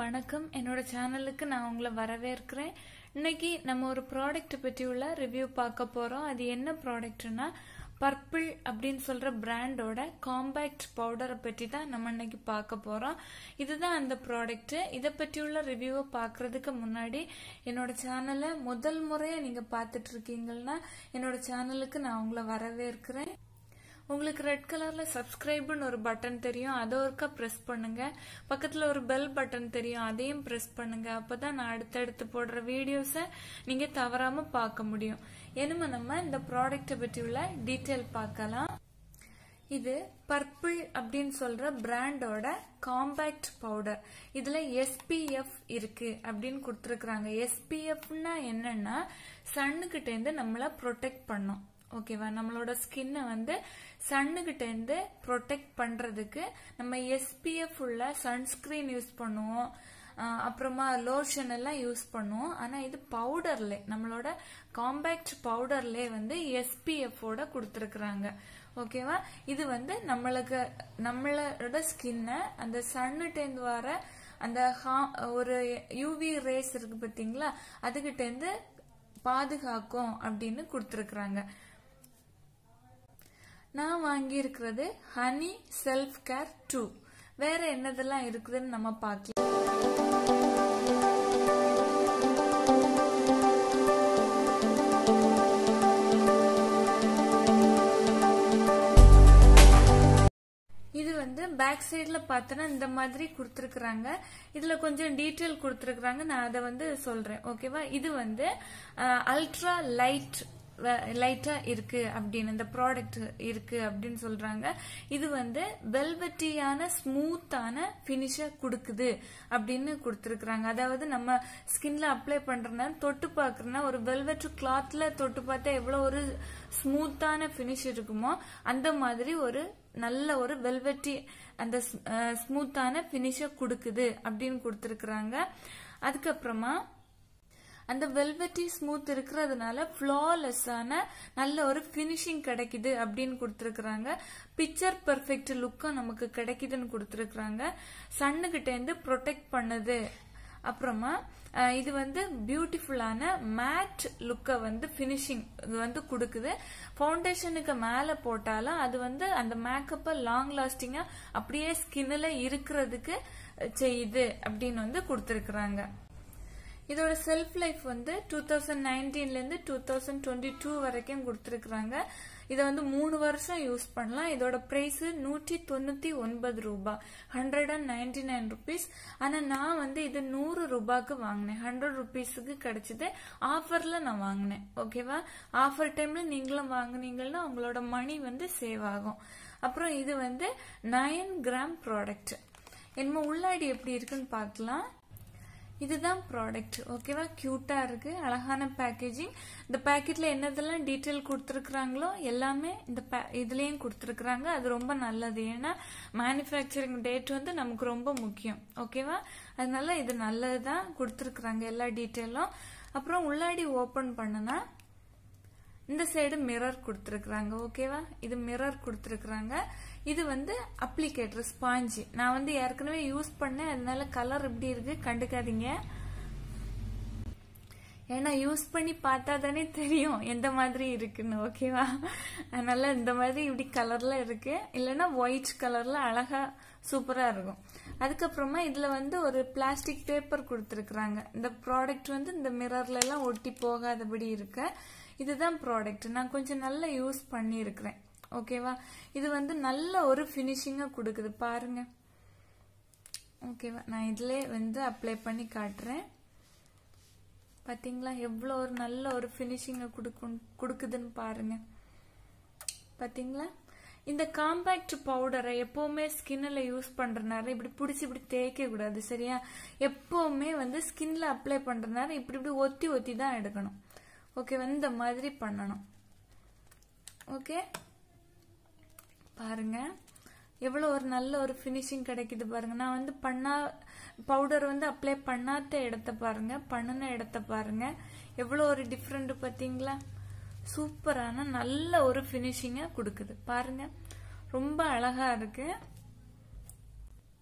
வணக்கம். என்னோட சேனலுக்கு நான் உங்களை வரவேற்கிறேன். இன்னைக்கு நம்ம ஒரு ப்ராடக்ட் பற்றி உள்ள ரிவ்யூ பார்க்க போறோம். அது என்ன ப்ராடக்ட்னா பர்பிள் அப்படின்னு சொல்ற பிராண்டோட காம்பேக்ட் பவுடரை பற்றி தான் நம்ம இன்னைக்கு பார்க்க போறோம். இதுதான் அந்த ப்ராடக்ட் இதை பற்றியுள்ள ரிவ்யூவை பார்க்கறதுக்கு முன்னாடி என்னோட சேனலை முதல் முறையாக நீங்க பார்த்துட்டு இருக்கீங்கன்னா என்னோட சேனலுக்கு நான் உங்களை வரவேற்கிறேன். உங்களுக்கு ரெட் கலர்ல சப்ஸ்கிரைப்னு ஒரு பட்டன் தெரியும் அதை ஒருக்கா ப்ரெஸ் பண்ணுங்க. பக்கத்துல ஒரு பெல் பட்டன் தெரியும் அதையும் பிரஸ் பண்ணுங்க. அப்பதான் நான் அடுத்தடுத்து போடுற வீடியோஸை நீங்க தவறாம பார்க்க முடியும். என்னமோ நம்ம இந்த ப்ராடக்டை பற்றி உள்ள டீட்டெயில் பார்க்கலாம். இது பர்பிள் அப்படின்னு சொல்ற பிராண்டோட காம்பேக்ட் பவுடர் இதுல எஸ்பிஎஃப் இருக்கு அப்படின்னு கொடுத்துருக்காங்க எஸ்பிஎஃப்னா என்னன்னா சன்னுகிட்ட இருந்து நம்மள ப்ரொடெக்ட் பண்ணும். ஓகேவா? நம்மளோட ஸ்கின்னை வந்து சன்னுகிட்ட இருந்து ப்ரொடெக்ட் பண்றதுக்கு நம்ம எஸ்பிஎஃப் உள்ள சன்ஸ்கிரீன் யூஸ் பண்ணுவோம். அப்புறமா லோஷன் எல்லாம் யூஸ் பண்ணுவோம். ஆனா இது பவுடர்ல நம்மளோட காம்பேக்ட் பவுடர்ல வந்து எஸ்பிஎஃபோட கொடுத்துருக்குறாங்க. ஓகேவா? இது வந்து நம்மளுக்கு நம்மளோட ஸ்கின்னை அந்த சன்னுட்டேந்து வர அந்த ஹா- ஒரு யூவி ரேஸ் இருக்கு பாத்தீங்களா? அதுகிட்ட இருந்து பாதுகாக்கும் அப்படின்னு கொடுத்துருக்குறாங்க. நான் வாங்கியிருக்கிறது ஹனி செல்ஃப் கேர் டூ வேற என்னதெல்லாம் இருக்குதுன்னு நம்ம பார்க்கலாம். இது வந்து பேக் சைடில் பார்த்தோன்னா இந்த மாதிரி கொடுத்துருக்குறாங்க. இதில் கொஞ்சம் டீட்டெயில் கொடுத்துருக்குறாங்க. நான் அதை வந்து சொல்கிறேன் ஓகேவா இது வந்து அல்ட்ரா லைட் லைட்டா இருக்கு அப்படின்னு இந்த ப்ராடக்ட் இருக்கு அப்படின்னு சொல்றாங்க. இது வந்து வெல்வெட்டியான ஸ்மூத்தான பினிஷ கொடுக்குது அப்படின்னு கொடுத்துருக்குறாங்க. அதாவது நம்ம ஸ்கின்ல அப்ளை பண்றோம்னா தொட்டு பார்க்கறோம்னா ஒரு வெல்வெட் கிளாத்ல தொட்டு பார்த்தா எவ்வளவு ஒரு ஸ்மூத்தான பினிஷ் இருக்குமோ அந்த மாதிரி ஒரு நல்ல ஒரு வெல்வெட்டி அந்த ஸ்மூத்தான பினிஷ கொடுக்குது அப்படின்னு கொடுத்துருக்குறாங்க. அதுக்கப்புறமா அந்த வெல்வெட்டி ஸ்மூத் இருக்கிறதுனால ஃப்ளாலெஸ்ஸான நல்ல ஒரு ஃபினிஷிங் கிடைக்குது அப்படின்னு கொடுத்துருக்குறாங்க. பிக்சர் பெர்ஃபெக்ட் லுக்கும் நமக்கு கிடைக்குதுன்னு கொடுத்துருக்குறாங்க. சன்னுகிட்டேருந்து ப்ரொடெக்ட் பண்ணுது. அப்புறமா இது வந்து பியூட்டிஃபுல்லான மேட் லுக்கை வந்து ஃபினிஷிங் இது வந்து கொடுக்குது. ஃபவுண்டேஷனுக்கு மேலே போட்டாலும் அது வந்து அந்த மேக்கப்பை லாங் லாஸ்டிங்காக அப்படியே ஸ்கின்னில் இருக்கிறதுக்கு செய்யுது அப்படின்னு வந்து கொடுத்துருக்குறாங்க. இதோட செல்ஃப் லைஃப் வந்து டூ தௌசண்ட் நைன்டீன்லேருந்து டூ தௌசண்ட் டுவெண்ட்டி டூ வரைக்கும் கொடுத்துருக்குறாங்க. இதை வந்து மூணு வருஷம் யூஸ் பண்ணலாம். இதோட ப்ரைஸ் நூற்றி தொண்ணூற்றி ஒன்பது ரூபாய் hundred and ninety nine rupees ஆனால் நான் வந்து இது நூறு ரூபாய்க்கு வாங்கினேன். ஹண்ட்ரட் ருபீஸுக்கு கிடைச்சிது. ஆஃபரில் நான் வாங்கினேன். ஓகேவா ஆஃபர் டைமில் நீங்களும் வாங்குனீங்கன்னா உங்களோட மணி வந்து சேவ் ஆகும். அப்புறம் இது வந்து நயன் கிராம் ப்ராடக்ட் என்னமோ உள்ளாடி எப்படி இருக்குன்னு பார்க்கலாம். இதுதான் ப்ராடக்ட் ஓகேவா கியூட்டா இருக்கு. அழகான பேக்கேஜிங் இந்த பேக்கெட்ல என்னதெல்லாம் டீட்டெயில் கொடுத்துருக்குறாங்களோ எல்லாமே இந்த பே இதுலயும் கொடுத்துருக்குறாங்க. அது ரொம்ப நல்லது. ஏன்னா மேனுஃபேக்சரிங் டேட் வந்து நமக்கு ரொம்ப முக்கியம். ஓகேவா அதனால இது நல்லதுதான். கொடுத்துருக்குறாங்க எல்லா டீட்டெயிலும் அப்புறம் உள்ளாடி ஓபன் பண்ணுனா இந்த சைடு மிரர் கொடுத்துருக்குறாங்க ஓகேவா இது மிரர் கொடுத்துருக்குறாங்க. இது வந்து அப்ளிகேட்டர் ஸ்பாஞ்சு நான் வந்து ஏற்கனவே யூஸ் பண்ணேன். அதனால கலர் இப்படி இருக்கு கண்டுக்காதீங்க. ஏன்னா யூஸ் பண்ணி பார்த்தா தானே தெரியும் எந்த மாதிரி இருக்குன்னு ஓகேவா அதனால இந்த மாதிரி இப்படி கலர்ல இருக்கு. இல்லைன்னா ஒயிட் கலர்ல அழகா சூப்பரா இருக்கும். அதுக்கப்புறமா இதுல வந்து ஒரு பிளாஸ்டிக் பேப்பர் கொடுத்துருக்குறாங்க. இந்த ப்ராடக்ட் வந்து இந்த மிரர்ல எல்லாம் ஒட்டி போகாதபடி இருக்க. இதுதான் ப்ராடக்ட் நான் கொஞ்சம் நல்லா யூஸ் பண்ணியிருக்கிறேன். ஓகேவா இது வந்து நல்ல ஒரு ஃபினிஷிங்காக கொடுக்குது. பாருங்க. ஓகேவா நான் இதிலே வந்து அப்ளை பண்ணி காட்டுறேன். பார்த்தீங்களா எவ்வளோ ஒரு நல்ல ஒரு ஃபினிஷிங்கை கொடுக்கும் கொடுக்குதுன்னு பாருங்க. பார்த்தீங்களா இந்த காம்பேக்ட் பவுடரை எப்பவுமே ஸ்கின்னில் யூஸ் பண்ணுறனால இப்படி பிடிச்சி இப்படி தேய்க்க கூடாது சரியா? எப்பவுமே வந்து ஸ்கின்ல அப்ளை பண்ணுறனால இப்படி இப்படி ஒத்தி ஒத்தி தான் எடுக்கணும். ஓகே இந்த மாதிரி பண்ணணும். ஓகே பாருங்க. எவ்வளோ ஒரு நல்ல ஒரு ஃபினிஷிங் கிடைக்குது பாருங்க. நான் வந்து பண்ணா பவுடர் வந்து அப்ளை பண்ணாத இடத்த பாருங்க. பண்ணின இடத்த பாருங்க. எவ்வளோ ஒரு டிஃப்ரெண்ட் பார்த்தீங்களா? சூப்பரான நல்ல ஒரு ஃபினிஷிங்கை கொடுக்குது. பாருங்க. ரொம்ப அழகா இருக்குது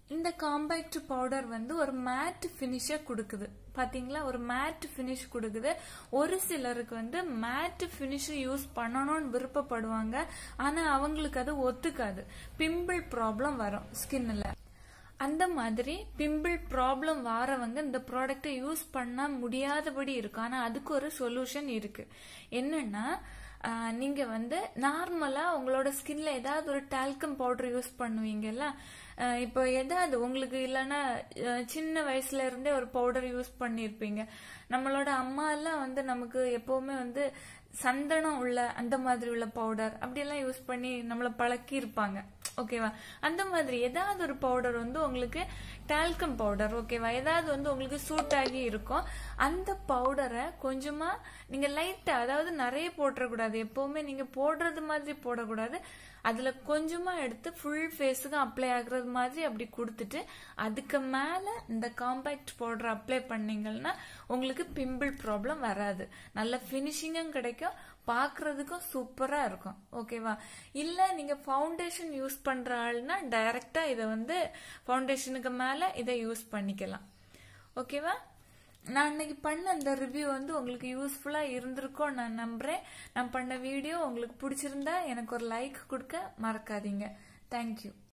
இந்த காம்பேக்ட் பவுடர் வந்து ஒரு மேட் ஃபினிஷ கொடுக்குது. பாத்தீங்களா? ஒரு மேட் ஃபினிஷ் கொடுக்குது. ஒரு சிலருக்கு வந்து மேட் ஃபினிஷ் யூஸ் பண்ணணும்னு விருப்பப்படுவாங்க. ஆனா அவங்களுக்கு அது ஒத்துக்காது. பிம்பிள் ப்ராப்ளம் வரும் ஸ்கின்ல அந்த மாதிரி பிம்பிள் ப்ராப்ளம் வாரவங்க இந்த ப்ராடக்ட்டை யூஸ் பண்ண முடியாதபடி இருக்கும் ஆனா அதுக்கு ஒரு சொல்யூஷன் இருக்கு. என்னன்னா நீங்கள் நீங்க வந்து நார்மலா உங்களோட ஸ்கின்ல ஏதாவது ஒரு டால்கம் பவுடர் யூஸ் பண்ணுவீங்கல்ல? இப்போ ஏதாவது உங்களுக்கு இல்லைன்னா சின்ன வயசுல இருந்தே ஒரு பவுடர் யூஸ் பண்ணிருப்பீங்க. நம்மளோட அம்மா எல்லாம் வந்து நமக்கு எப்பவுமே வந்து சந்தனம் உள்ள அந்த மாதிரி உள்ள பவுடர் அப்படியெல்லாம் யூஸ் பண்ணி நம்மள பழக்கி இருப்பாங்க ஓகேவா அந்த மாதிரி ஏதாவது ஒரு பவுடர் வந்து உங்களுக்கு டால்கம் பவுடர் ஓகேவா ஏதாவது வந்து உங்களுக்கு சூட் ஆகி இருக்கும். அந்த பவுடரை கொஞ்சமா நீங்க லைட்டா அதாவது நிறைய போட்டுறக்கூடாது. எப்பவுமே நீங்க போடுறது மாதிரி போடக்கூடாது. அதுல கொஞ்சமா எடுத்து ஃபுல் ஃபேஸுக்கு அப்ளை ஆகுறது மாதிரி அப்படி கொடுத்துட்டு அதுக்கு மேல இந்த காம்பேக்ட் பவுடர் அப்ளை பண்ணீங்கன்னா உங்களுக்கு பிம்பிள் ப்ராப்ளம் வராது. நல்ல ஃபினிஷிங்கும் கிடைக்கும் பார்க்கிறதுக்கும் சூப்பரா இருக்கும். ஓகேவா இல்ல நீங்க ஃபவுண்டேஷன் யூஸ் பண்ற ஆள்னா டைரக்டா இதை வந்து ஃபவுண்டேஷனுக்கு மேல இதை யூஸ் பண்ணிக்கலாம். ஓகேவா நான் இன்னைக்கு பண்ண அந்த ரிவ்யூ வந்து உங்களுக்கு யூஸ்ஃபுல்லா இருந்திருக்கும் நான் நம்புறேன். நான் பண்ண வீடியோ உங்களுக்கு பிடிச்சிருந்தா எனக்கு ஒரு லைக் கொடுக்க மறக்காதீங்க. தேங்க்யூ